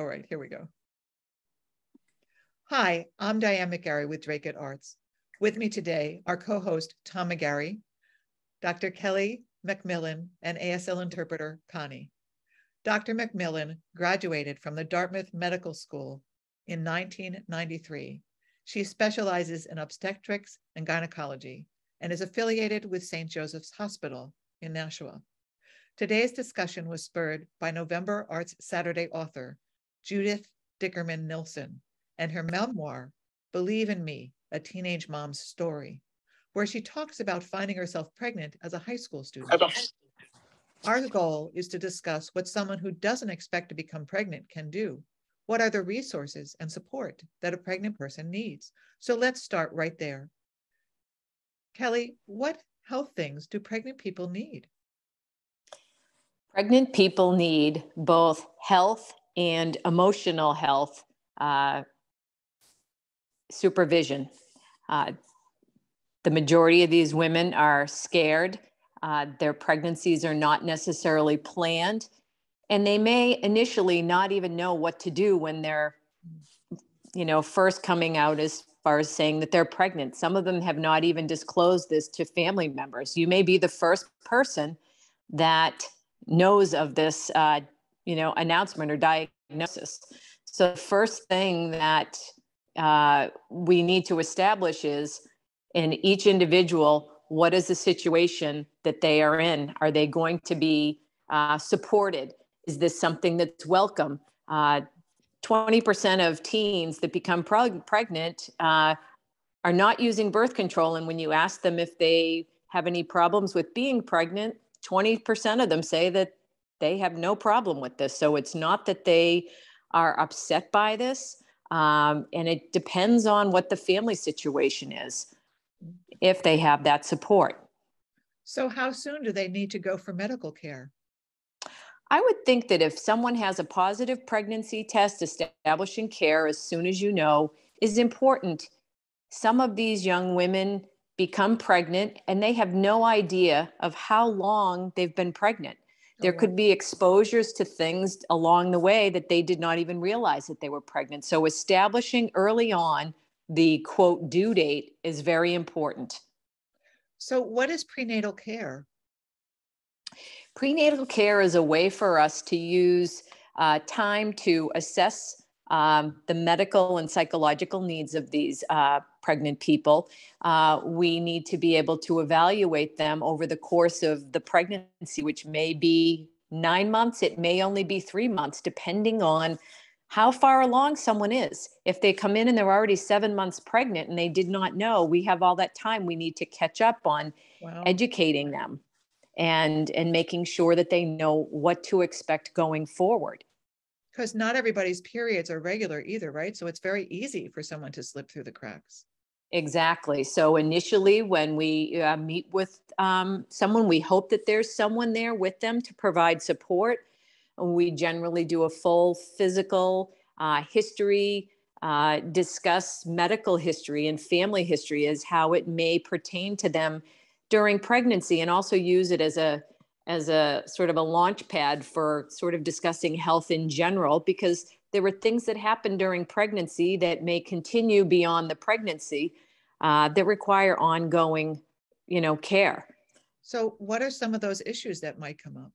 All right, here we go. Hi, I'm Diane McGarry with Dracut Arts. With me today, our co-host Tom McGarry, Dr. Kelly MacMillan, and ASL interpreter Connie. Dr. MacMillan graduated from the Dartmouth Medical School in 1993. She specializes in obstetrics and gynecology and is affiliated with St. Joseph's Hospital in Nashua. Today's discussion was spurred by November Arts Saturday author Judith Dickerman Nilsson and her memoir, Believe in Me, a Teenage Mom's Story, where she talks about finding herself pregnant as a high school student. Our goal is to discuss what someone who doesn't expect to become pregnant can do. What are the resources and support that a pregnant person needs? So let's start right there. Kelly, what health things do pregnant people need? Pregnant people need both health and emotional health uh, supervision. Uh, the majority of these women are scared. Uh, their pregnancies are not necessarily planned. And they may initially not even know what to do when they're, you know, first coming out as far as saying that they're pregnant. Some of them have not even disclosed this to family members. You may be the first person that knows of this, uh, you know, announcement or diagnosis. So the first thing that uh, we need to establish is in each individual, what is the situation that they are in? Are they going to be uh, supported? Is this something that's welcome? Uh, 20% of teens that become preg- pregnant uh, are not using birth control. And when you ask them if they have any problems with being pregnant, 20% of them say that they have no problem with this. So it's not that they are upset by this. Um, and it depends on what the family situation is, if they have that support. So, how soon do they need to go for medical care? I would think that if someone has a positive pregnancy test, establishing care as soon as you know is important. Some of these young women become pregnant and they have no idea of how long they've been pregnant. There could be exposures to things along the way that they did not even realize that they were pregnant. So, establishing early on the quote due date is very important. So, what is prenatal care? Prenatal care is a way for us to use uh, time to assess um, the medical and psychological needs of these uh, pregnant people. Uh, we need to be able to evaluate them over the course of the pregnancy, which may be nine months, it may only be three months, depending on how far along someone is. If they come in and they're already seven months pregnant and they did not know, we have all that time we need to catch up on wow. educating them and and making sure that they know what to expect going forward because not everybody's periods are regular either right? So it's very easy for someone to slip through the cracks. Exactly. So initially when we uh, meet with um, someone we hope that there's someone there with them to provide support. We generally do a full physical uh, history uh, discuss medical history and family history as how it may pertain to them during pregnancy and also use it as a as a sort of a launch pad for sort of discussing health in general because there were things that happened during pregnancy that may continue beyond the pregnancy uh, that require ongoing you know care so what are some of those issues that might come up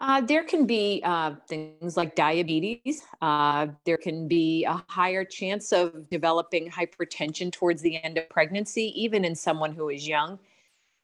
uh, there can be uh, things like diabetes. Uh, there can be a higher chance of developing hypertension towards the end of pregnancy, even in someone who is young.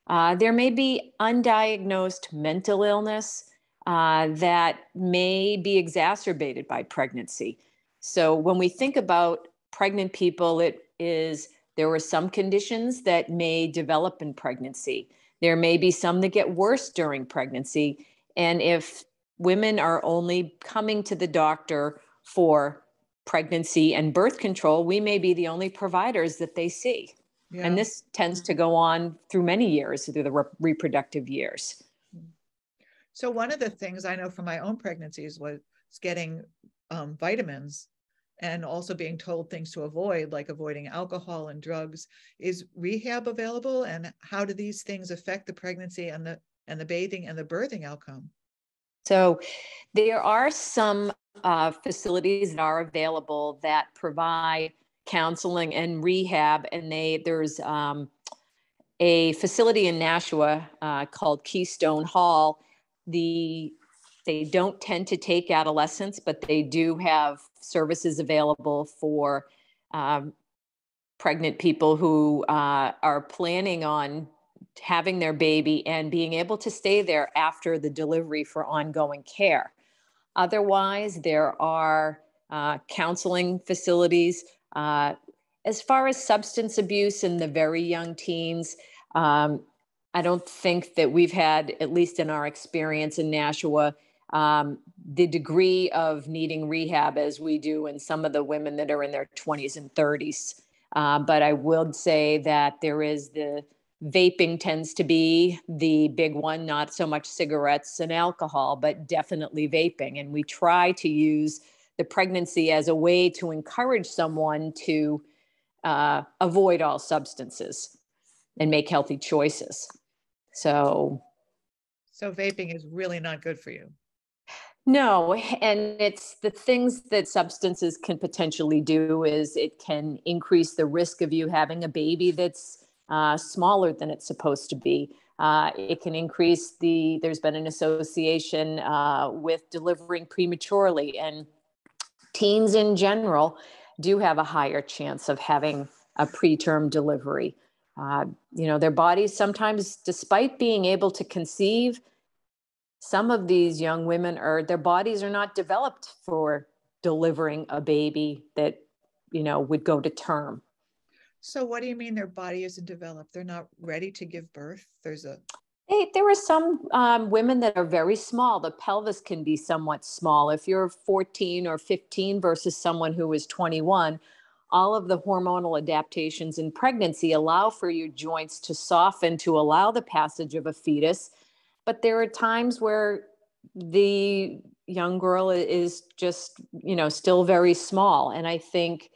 Uh, there may be undiagnosed mental illness uh, that may be exacerbated by pregnancy. So when we think about pregnant people, it is there are some conditions that may develop in pregnancy. There may be some that get worse during pregnancy. And if women are only coming to the doctor for pregnancy and birth control, we may be the only providers that they see. Yeah. And this tends to go on through many years, through the re- reproductive years. So, one of the things I know from my own pregnancies was getting um, vitamins and also being told things to avoid, like avoiding alcohol and drugs. Is rehab available? And how do these things affect the pregnancy and the and the bathing and the birthing outcome? So there are some uh, facilities that are available that provide counseling and rehab, and they there's um, a facility in Nashua uh, called Keystone Hall. The they don't tend to take adolescents, but they do have services available for um, pregnant people who uh, are planning on having their baby and being able to stay there after the delivery for ongoing care. Otherwise, there are uh, counseling facilities. Uh, as far as substance abuse in the very young teens, um, I don't think that we've had, at least in our experience in Nashua, um, the degree of needing rehab as we do in some of the women that are in their 20s and 30s. Uh, but I will say that there is the vaping tends to be the big one, not so much cigarettes and alcohol, but definitely vaping. And we try to use the pregnancy as a way to encourage someone to uh, avoid all substances and make healthy choices. So, so vaping is really not good for you. No, and it's the things that substances can potentially do is it can increase the risk of you having a baby that's uh, smaller than it's supposed to be. Uh, it can increase the, there's been an association uh, with delivering prematurely, and teens in general do have a higher chance of having a preterm delivery. Uh, you know, their bodies sometimes, despite being able to conceive, some of these young women are their bodies are not developed for delivering a baby that you know would go to term. So what do you mean their body isn't developed? They're not ready to give birth? There's a they, there are some um, women that are very small. The pelvis can be somewhat small. If you're 14 or 15 versus someone who is 21 all of the hormonal adaptations in pregnancy allow for your joints to soften to allow the passage of a fetus. But there are times where the young girl is just you know still very small. And i think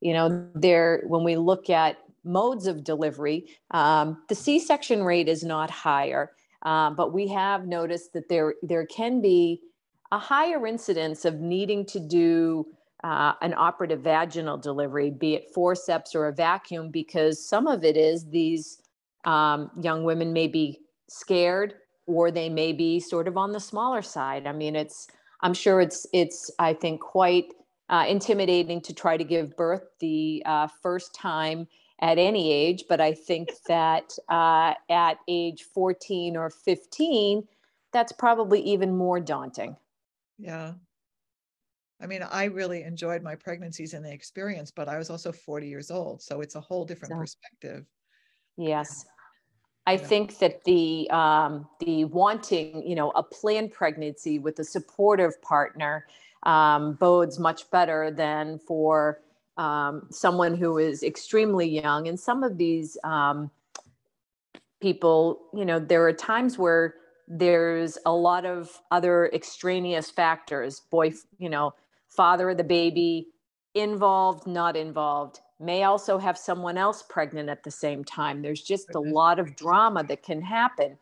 you know there when we look at modes of delivery um, the c-section rate is not higher uh, but we have noticed that there there can be a higher incidence of needing to do uh, an operative vaginal delivery, be it forceps or a vacuum, because some of it is these um, young women may be scared or they may be sort of on the smaller side. I mean, it's I'm sure it's it's I think quite uh, intimidating to try to give birth the uh, first time at any age, but I think that uh, at age 14 or 15, that's probably even more daunting. Yeah. I mean, I really enjoyed my pregnancies and the experience, but I was also 40 years old. So it's a whole different so, perspective. Yes. I think that the um, the wanting, you know, a planned pregnancy with a supportive partner um, bodes much better than for um, someone who is extremely young. And some of these um, people, you know, there are times where there's a lot of other extraneous factors, boy, you know, father of the baby, involved, not involved may also have someone else pregnant at the same time. There's just a lot of drama that can happen.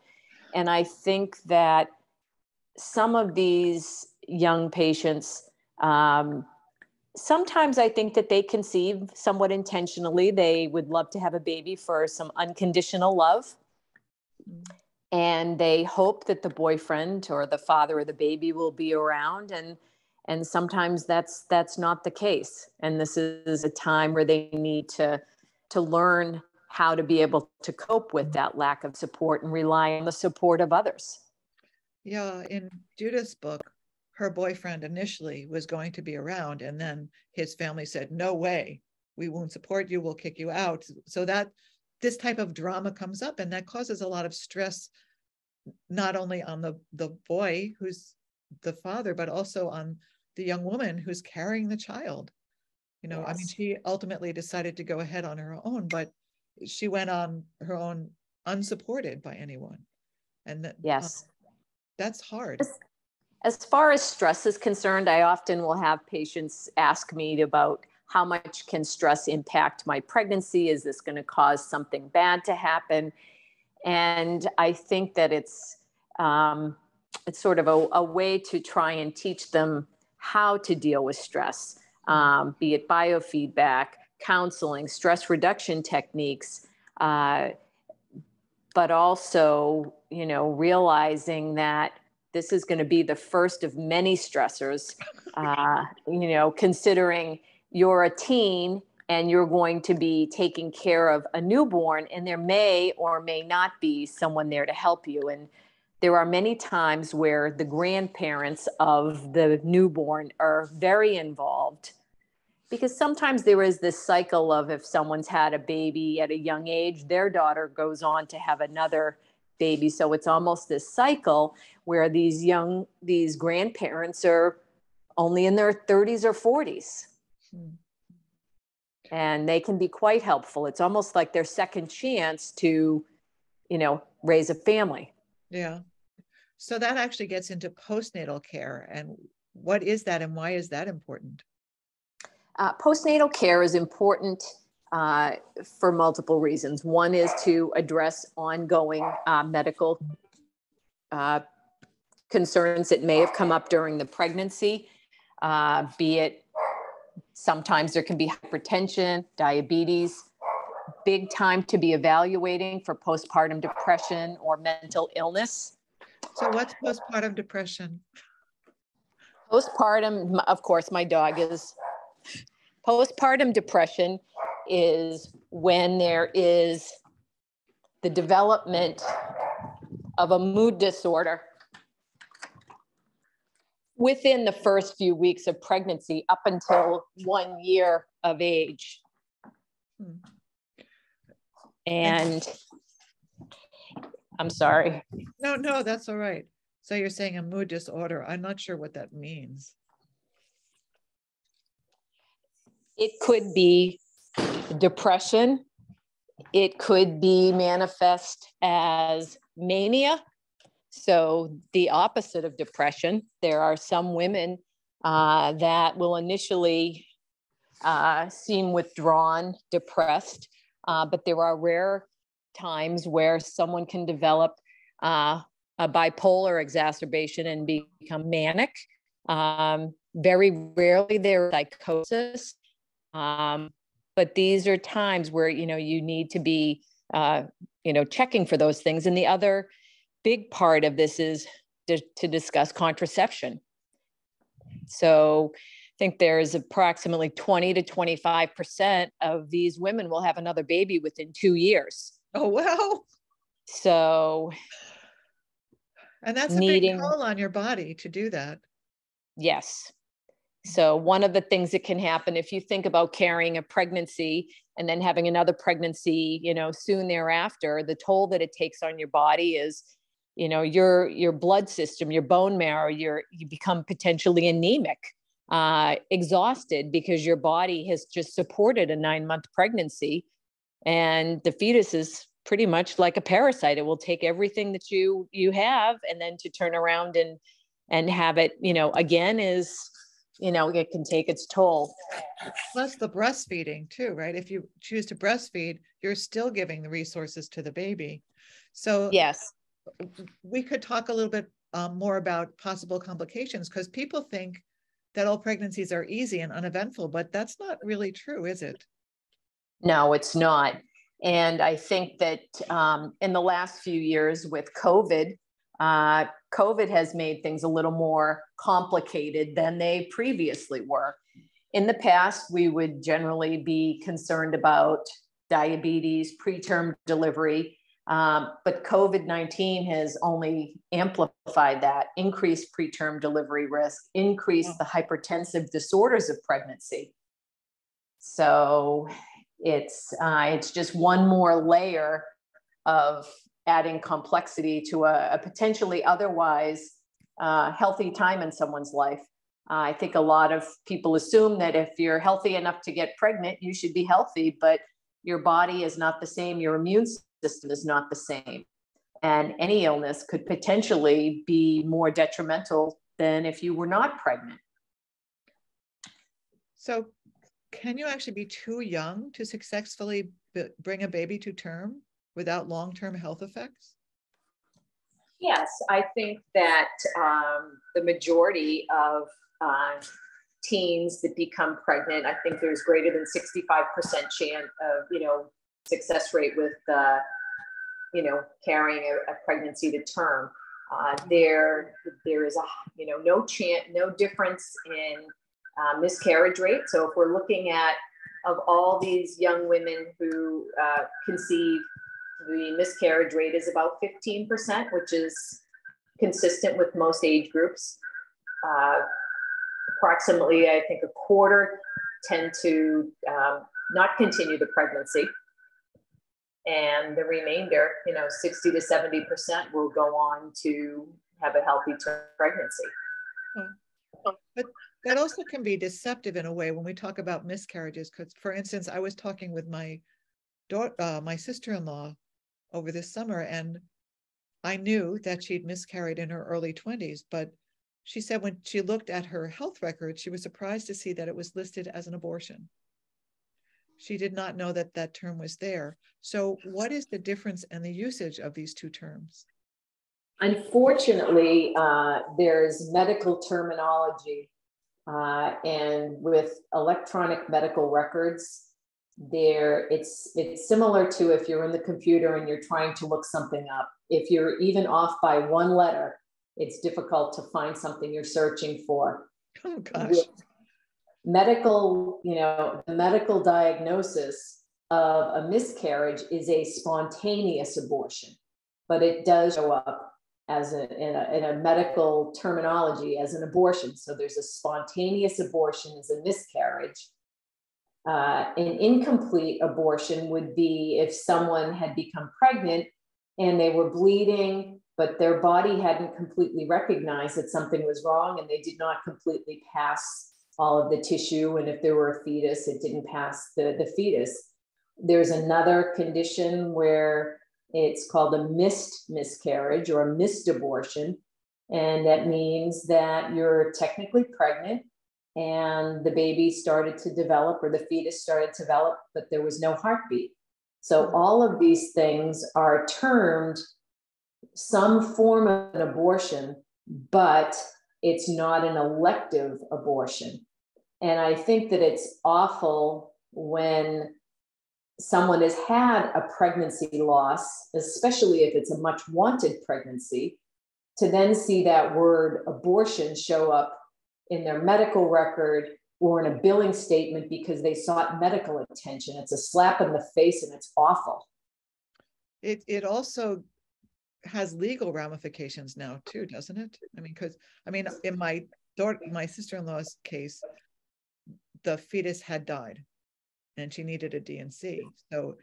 And I think that some of these young patients, um, sometimes I think that they conceive somewhat intentionally. They would love to have a baby for some unconditional love. Mm-hmm. And they hope that the boyfriend or the father of the baby will be around. And and sometimes that's that's not the case and this is a time where they need to to learn how to be able to cope with mm-hmm. that lack of support and rely on the support of others yeah in judith's book her boyfriend initially was going to be around and then his family said no way we won't support you we'll kick you out so that this type of drama comes up and that causes a lot of stress not only on the the boy who's the father but also on the young woman who's carrying the child. You know, yes. I mean, she ultimately decided to go ahead on her own, but she went on her own unsupported by anyone. And that, yes, uh, that's hard. As, as far as stress is concerned, I often will have patients ask me about how much can stress impact my pregnancy? Is this going to cause something bad to happen? And I think that it's um, it's sort of a, a way to try and teach them how to deal with stress, um, be it biofeedback, counseling, stress reduction techniques, uh, but also, you know, realizing that this is going to be the first of many stressors. Uh, you know, considering you're a teen and you're going to be taking care of a newborn, and there may or may not be someone there to help you. And there are many times where the grandparents of the newborn are very involved because sometimes there is this cycle of if someone's had a baby at a young age, their daughter goes on to have another baby. So it's almost this cycle where these young, these grandparents are only in their 30s or 40s. Hmm. And they can be quite helpful. It's almost like their second chance to, you know, raise a family. Yeah. So that actually gets into postnatal care. And what is that and why is that important? Uh, postnatal care is important uh, for multiple reasons. One is to address ongoing uh, medical uh, concerns that may have come up during the pregnancy, uh, be it sometimes there can be hypertension, diabetes, big time to be evaluating for postpartum depression or mental illness. So, what's postpartum depression? Postpartum, of course, my dog is Postpartum depression is when there is the development of a mood disorder within the first few weeks of pregnancy up until one year of age. And I'm sorry. No, no, that's all right. So you're saying a mood disorder. I'm not sure what that means. It could be depression. It could be manifest as mania. So, the opposite of depression. There are some women uh, that will initially uh, seem withdrawn, depressed, uh, but there are rare times where someone can develop uh, a bipolar exacerbation and become manic. Um, very rarely, there's psychosis. Um, but these are times where you know you need to be uh, you know checking for those things. And the other big part of this is to, to discuss contraception. So I think there's approximately 20 to 25 percent of these women will have another baby within two years. Oh well So, and that's needing, a big toll on your body to do that. Yes, so, one of the things that can happen if you think about carrying a pregnancy and then having another pregnancy, you know, soon thereafter, the toll that it takes on your body is, you know, your your blood system, your bone marrow, your you become potentially anemic, uh, exhausted because your body has just supported a nine month pregnancy, and the fetus is pretty much like a parasite. It will take everything that you you have, and then to turn around and and have it, you know, again is you know, it can take its toll. Plus the breastfeeding too, right? If you choose to breastfeed, you're still giving the resources to the baby. So yes, we could talk a little bit um, more about possible complications because people think that all pregnancies are easy and uneventful, but that's not really true, is it? No, it's not. And I think that um, in the last few years with COVID, uh, COVID has made things a little more complicated than they previously were. In the past, we would generally be concerned about diabetes, preterm delivery, um, but COVID 19 has only amplified that, increased preterm delivery risk, increased the hypertensive disorders of pregnancy. So it's, uh, it's just one more layer of adding complexity to a, a potentially otherwise uh, healthy time in someone's life. Uh, I think a lot of people assume that if you're healthy enough to get pregnant, you should be healthy, but your body is not the same, your immune system is not the same. And any illness could potentially be more detrimental than if you were not pregnant. So, can you actually be too young to successfully b- bring a baby to term? Without long-term health effects? Yes, I think that um, the majority of uh, teens that become pregnant. I think there's greater than 65% chance of, you know, success rate with, uh, you know, carrying a, a pregnancy to term. Uh, there, there is a, you know, no chance, no difference in uh, miscarriage rate. So if we're looking at of all these young women who uh, conceive, the miscarriage rate is about 15%, which is consistent with most age groups. Uh, approximately, I think, a quarter tend to um, not continue the pregnancy. And the remainder, you know, 60 to 70% will go on to have a healthy pregnancy. But that also can be deceptive in a way when we talk about miscarriages. Because, for instance, I was talking with my daughter, uh, my sister-in-law, over this summer, and I knew that she'd miscarried in her early 20s. But she said when she looked at her health record, she was surprised to see that it was listed as an abortion. She did not know that that term was there. So, what is the difference in the usage of these two terms? Unfortunately, uh, there's medical terminology uh, and with electronic medical records, there it's it's similar to if you're in the computer and you're trying to look something up. If you're even off by one letter, it's difficult to find something you're searching for. Oh gosh. With medical, you know, the medical diagnosis of a miscarriage is a spontaneous abortion, but it does show up as a in, a in a medical terminology as an abortion. So there's a spontaneous abortion is a miscarriage. Uh, an incomplete abortion would be if someone had become pregnant and they were bleeding, but their body hadn't completely recognized that something was wrong and they did not completely pass all of the tissue. And if there were a fetus, it didn't pass the, the fetus. There's another condition where it's called a missed miscarriage or a missed abortion. And that means that you're technically pregnant and the baby started to develop or the fetus started to develop, but there was no heartbeat. So mm-hmm. all of these things are termed some form of an abortion, but it's not an elective abortion. And I think that it's awful when someone has had a pregnancy loss, especially if it's a much wanted pregnancy, to then see that word abortion show up in their medical record or in a billing statement because they sought medical attention. It's a slap in the face and it's awful. It, it also has legal ramifications now too, doesn't it? I mean, because I mean, in my daughter, my sister-in-law's case, the fetus had died and she needed a D&C. So,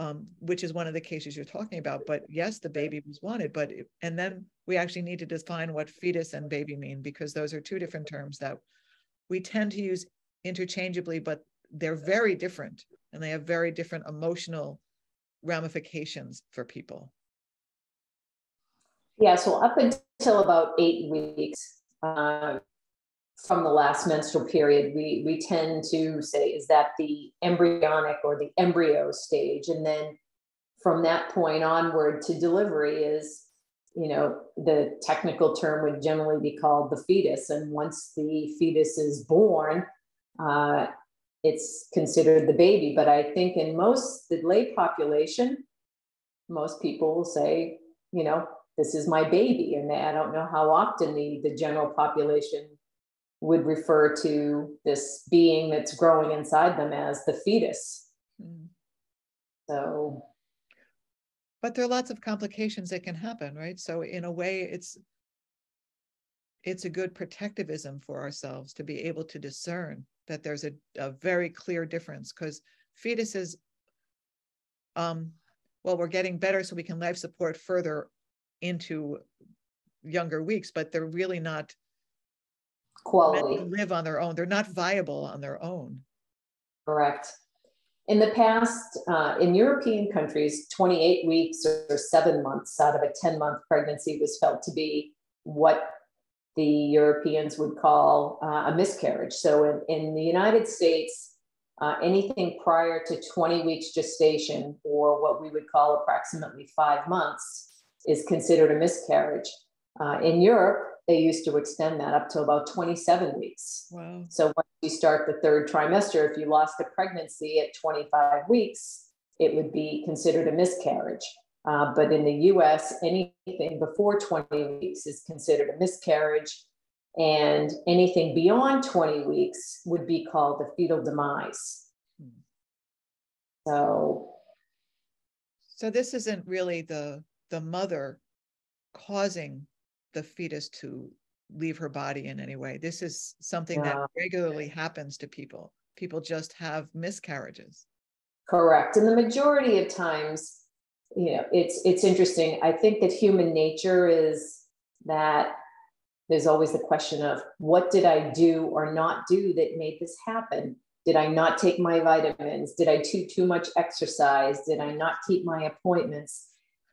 um, which is one of the cases you're talking about. But yes, the baby was wanted, but and then we actually need to define what fetus and baby mean because those are two different terms that we tend to use interchangeably, but they're very different and they have very different emotional ramifications for people. Yeah, so up until about eight weeks, uh, from the last menstrual period, we, we tend to say, is that the embryonic or the embryo stage? And then from that point onward to delivery is, you know, the technical term would generally be called the fetus. And once the fetus is born, uh, it's considered the baby. But I think in most, the lay population, most people will say, you know, this is my baby. And I don't know how often the, the general population would refer to this being that's growing inside them as the fetus. Mm. So, but there are lots of complications that can happen, right? So, in a way, it's it's a good protectivism for ourselves to be able to discern that there's a, a very clear difference because fetuses um well we're getting better so we can life support further into younger weeks but they're really not quality. live on their own. They're not viable on their own. Correct. In the past, uh, in European countries, 28 weeks or seven months out of a 10 month pregnancy was felt to be what the Europeans would call uh, a miscarriage. So in, in the United States, uh, anything prior to 20 weeks gestation, or what we would call approximately five months, is considered a miscarriage. Uh, in Europe, they used to extend that up to about 27 weeks. Wow. So once you start the third trimester, if you lost a pregnancy at 25 weeks, it would be considered a miscarriage. Uh, but in the US, anything before 20 weeks is considered a miscarriage. And anything beyond 20 weeks would be called a fetal demise. So, so this isn't really the the mother causing the fetus to leave her body in any way. This is something yeah. that regularly happens to people. People just have miscarriages. Correct. And the majority of times, you know, it's it's interesting. I think that human nature is that there's always the question of what did I do or not do that made this happen? Did I not take my vitamins? Did I do too much exercise? Did I not keep my appointments?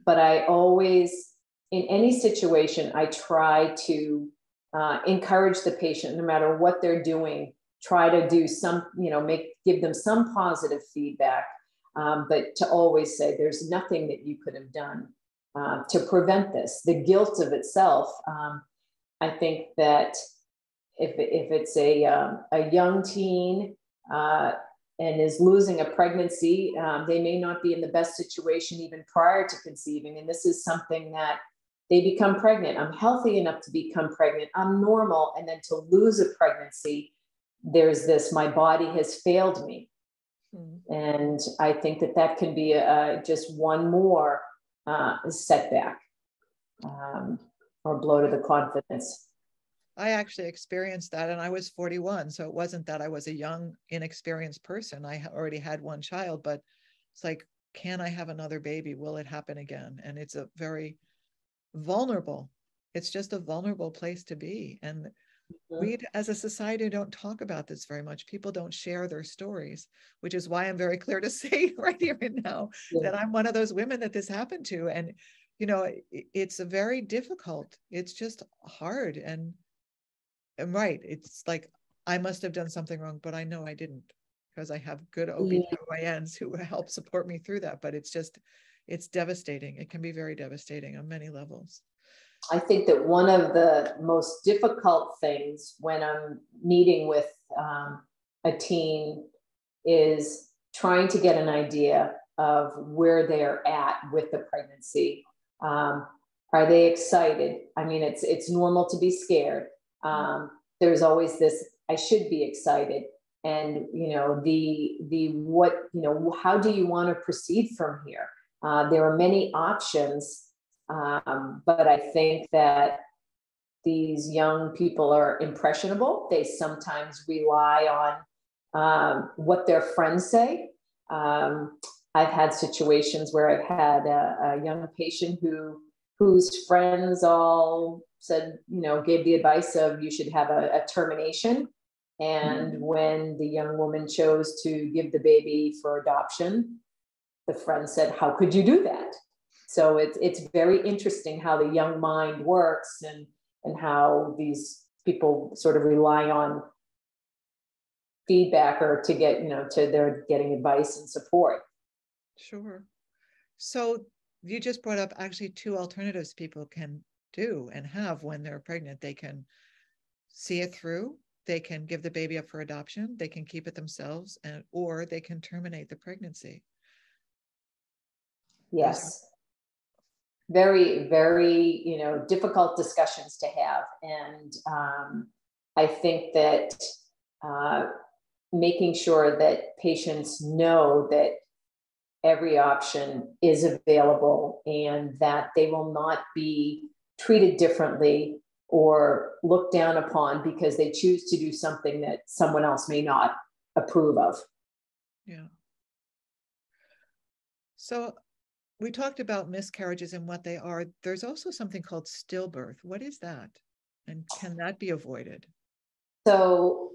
But I always, in any situation, I try to uh, encourage the patient, no matter what they're doing, try to do some, you know, make give them some positive feedback, um, but to always say there's nothing that you could have done uh, to prevent this. The guilt of itself, um, I think that if if it's a um, a young teen uh, and is losing a pregnancy, um, they may not be in the best situation even prior to conceiving, and this is something that they become pregnant. I'm healthy enough to become pregnant. I'm normal. And then to lose a pregnancy, there's this my body has failed me. Mm-hmm. And I think that that can be a, just one more uh, setback um, or blow to the confidence. I actually experienced that and I was 41. So it wasn't that I was a young, inexperienced person. I already had one child, but it's like, can I have another baby? Will it happen again? And it's a very vulnerable. It's just a vulnerable place to be. And mm-hmm. we as a society don't talk about this very much. People don't share their stories, which is why I'm very clear to say right here and now yeah. that I'm one of those women that this happened to. And, you know, it's a very difficult, it's just hard. And, and right, it's like, I must have done something wrong, but I know I didn't because I have good OBGYNs who help support me through that. But it's just, it's devastating. It can be very devastating on many levels. I think that one of the most difficult things when I'm meeting with um, a teen is trying to get an idea of where they're at with the pregnancy. Um, are they excited? I mean, it's it's normal to be scared. Um, there's always this. I should be excited, and you know the the what you know. How do you want to proceed from here? Uh, there are many options, um, but I think that these young people are impressionable. They sometimes rely on um, what their friends say. Um, I've had situations where I've had a, a, young patient who whose friends all said, you know, gave the advice of you should have a, a termination. And mm-hmm. when the young woman chose to give the baby for adoption, the friend said, How could you do that? So it's it's very interesting how the young mind works and and how these people sort of rely on feedback or to get, you know, to their getting advice and support. Sure. So you just brought up actually two alternatives people can do and have when they're pregnant. They can see it through, they can give the baby up for adoption, they can keep it themselves, and or they can terminate the pregnancy. Yes. Very, very, you know, difficult discussions to have. And um, I think that uh, making sure that patients know that every option is available and that they will not be treated differently or looked down upon because they choose to do something that someone else may not approve of. Yeah. So we talked about miscarriages and what they are. There's also something called stillbirth. What is that? And can that be avoided? So,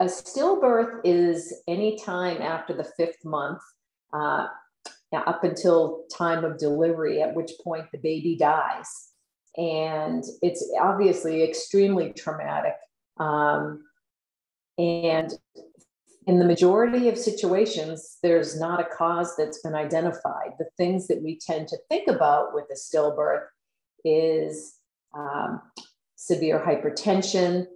a stillbirth is any time after the fifth month, uh, up until time of delivery, at which point the baby dies. And it's obviously extremely traumatic. Um, and in the majority of situations, there's not a cause that's been identified. The things that we tend to think about with a stillbirth is um, severe hypertension,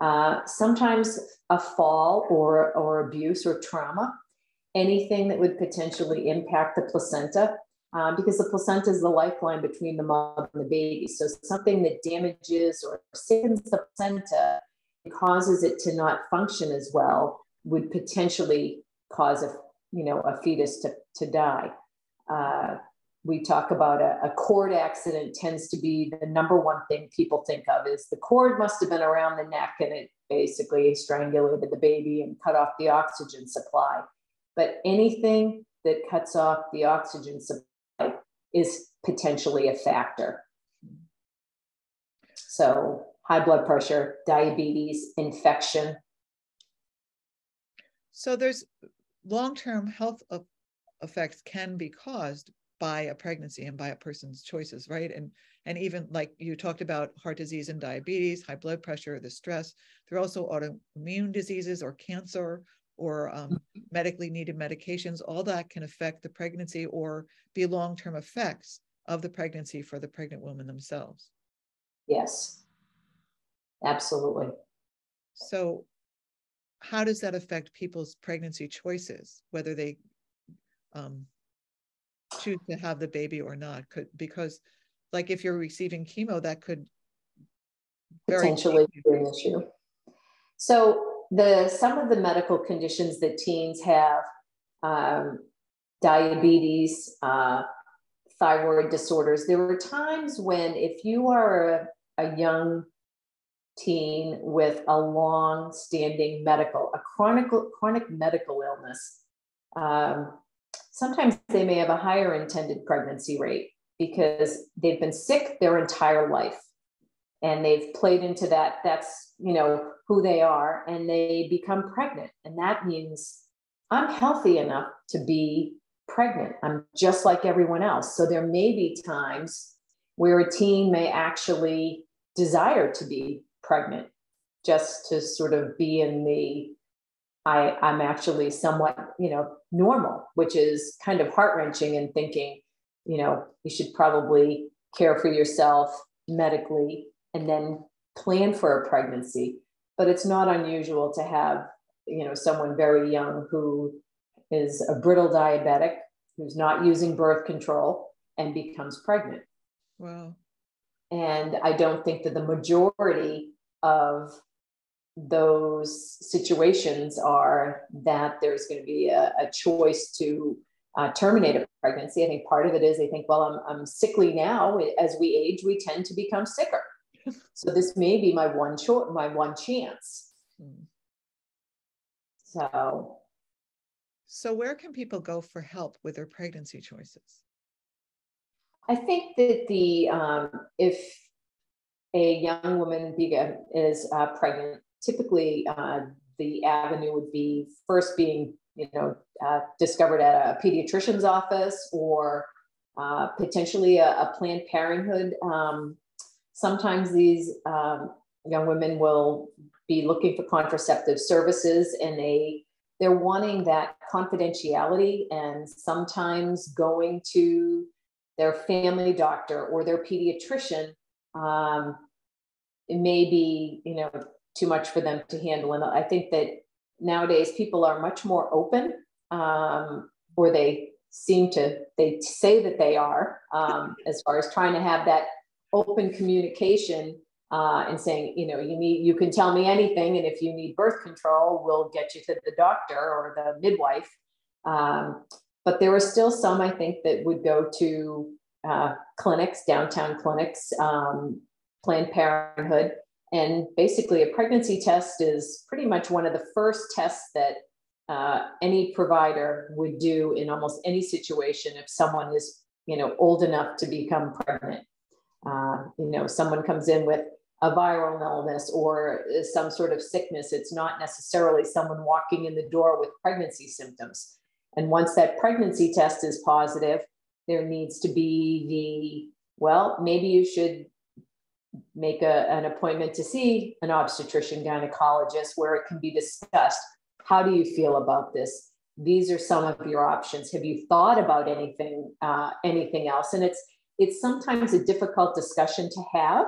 uh, sometimes a fall or, or abuse or trauma, anything that would potentially impact the placenta, um, because the placenta is the lifeline between the mother and the baby. So something that damages or sickens the placenta causes it to not function as well would potentially cause a you know a fetus to, to die. Uh, we talk about a, a, cord accident tends to be the number one thing people think of is the cord must have been around the neck and it basically strangulated the baby and cut off the oxygen supply. But anything that cuts off the oxygen supply is potentially a factor. So high blood pressure, diabetes, infection. So there's long-term health effects can be caused by a pregnancy and by a person's choices, right? And and even like you talked about heart disease and diabetes, high blood pressure, the stress. There are also autoimmune diseases or cancer or um, mm-hmm. medically needed medications. All that can affect the pregnancy or be long-term effects of the pregnancy for the pregnant woman themselves. Yes, absolutely. So, how does that affect people's pregnancy choices, whether they um, choose to have the baby or not? Could because like if you're receiving chemo that could potentially be an issue. So the some of the medical conditions that teens have um, diabetes uh, thyroid disorders there are times when if you are a, a young teen with a long standing medical a chronic chronic medical illness. Um, sometimes they may have a higher intended pregnancy rate because they've been sick their entire life. And they've played into that that's you know who they are and they become pregnant. And that means i'm healthy enough to be pregnant. I'm just like everyone else. So there may be times where a teen may actually desire to be pregnant just to sort of be in the I, I'm actually somewhat, you know, normal, which is kind of heart wrenching and thinking, you know, you should probably care for yourself medically and then plan for a pregnancy. But it's not unusual to have, you know, someone very young who is a brittle diabetic, who's not using birth control and becomes pregnant. Wow. And I don't think that the majority of those situations are that there's going to be a, a choice to uh, terminate a pregnancy. I think part of it is they think, well, I'm, I'm sickly now. As we age, we tend to become sicker. so this may be my one cho- my one chance. Hmm. So, so where can people go for help with their pregnancy choices? I think that the um, if a young woman is uh, pregnant, typically uh, the avenue would be first being you know uh, discovered at a pediatrician's office or uh, potentially a, a, planned parenthood. Um, sometimes these um, young women will be looking for contraceptive services and they they're wanting that confidentiality and sometimes going to their family doctor or their pediatrician um, it may be you know too much for them to handle. And I think that nowadays people are much more open, um, or they seem to, they say that they are, um, as far as trying to have that open communication uh, and saying, you know, you need, you can tell me anything, and if you need birth control, we'll get you to the doctor or the midwife. Um, but there are still some, I think, that would go to uh, clinics, downtown clinics, um, Planned Parenthood, and basically, a pregnancy test is pretty much one of the first tests that uh, any provider would do in almost any situation if someone is, you know, old enough to become pregnant. Uh, you know, someone comes in with a viral illness or some sort of sickness. It's not necessarily someone walking in the door with pregnancy symptoms. And once that pregnancy test is positive, there needs to be the well, maybe you should make a, an appointment to see an obstetrician gynecologist where it can be discussed. How do you feel about this? These are some of your options. Have you thought about anything, uh, anything else? And it's it's sometimes a difficult discussion to have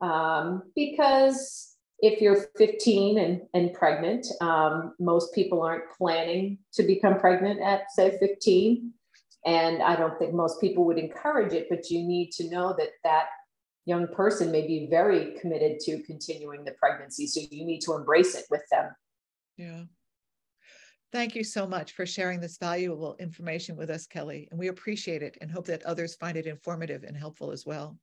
um, because if you're 15 and, and pregnant, um, most people aren't planning to become pregnant at, say, 15. And I don't think most people would encourage it, but you need to know that that young person may be very committed to continuing the pregnancy. So you need to embrace it with them. Yeah. Thank you so much for sharing this valuable information with us, Kelly, and we appreciate it and hope that others find it informative and helpful as well.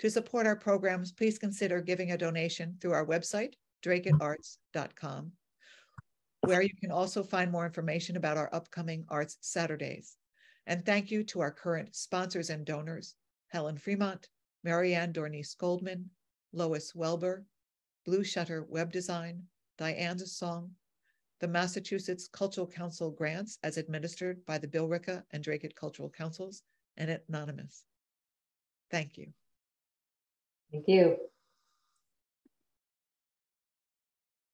To support our programs, please consider giving a donation through our website, dracutarts.com, where you can also find more information about our upcoming Arts Saturdays. And thank you to our current sponsors and donors, Helen Fremont, Marianne Dornice Goldman, Lois Welber, Blue Shutter Web Design, Diane's Song, the Massachusetts Cultural Council grants as administered by the Billerica and Dracut Cultural Councils and Anonymous. Thank you. Thank you.